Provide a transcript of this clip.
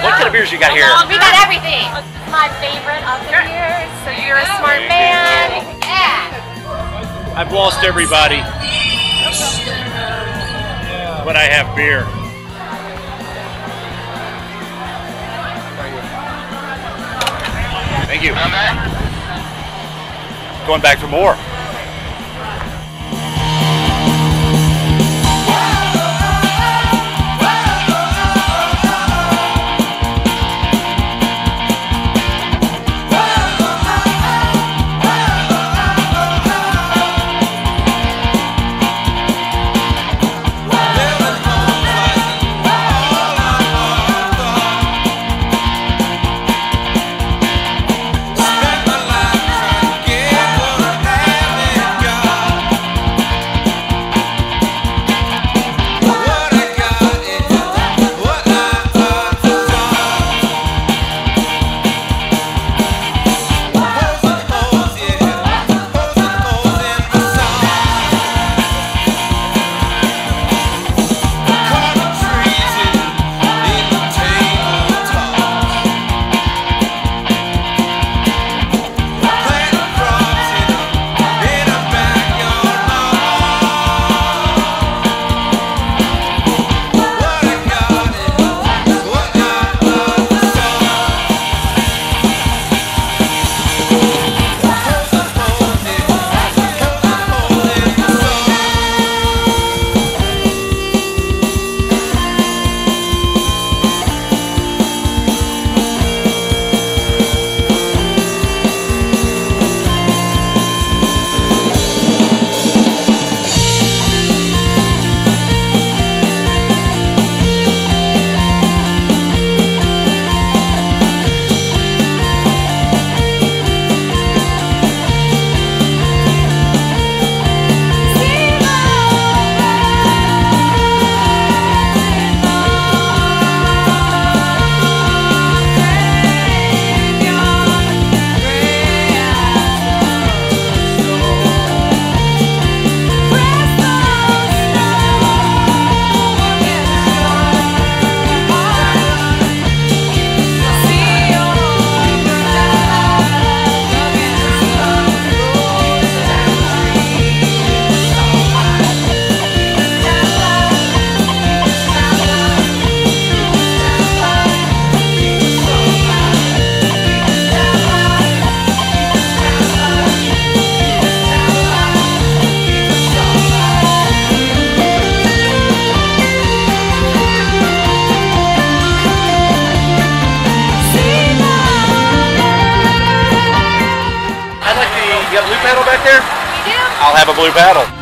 What kind of beers you got here? We got everything. My favorite of the beers. So you're a smart man. Yeah. I've lost everybody. But I have beer. Thank you. Going back for more. Back there? We do. I'll have a blue paddle.